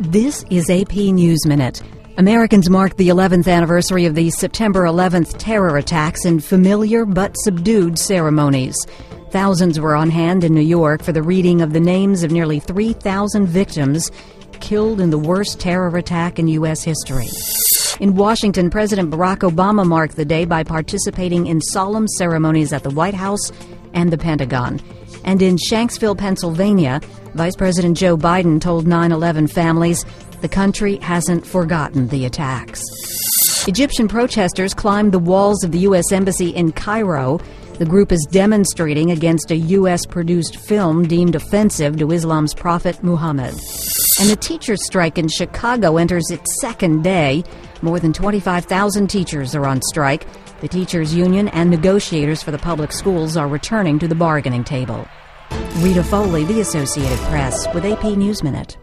This is AP News Minute. Americans marked the 11th anniversary of the September 11th terror attacks in familiar but subdued ceremonies. Thousands were on hand in New York for the reading of the names of nearly 3,000 victims killed in the worst terror attack in U.S. history. In Washington, President Barack Obama marked the day by participating in solemn ceremonies at the White House and the Pentagon. And in Shanksville, Pennsylvania, Vice President Joe Biden told 9 11 families the country hasn't forgotten the attacks. Egyptian protesters climbed the walls of the U.S. Embassy in Cairo. The group is demonstrating against a U.S. produced film deemed offensive to Islam's prophet Muhammad. And the teachers' strike in Chicago enters its second day. More than 25,000 teachers are on strike. The teachers' union and negotiators for the public schools are returning to the bargaining table. Rita Foley, The Associated Press, with AP News Minute.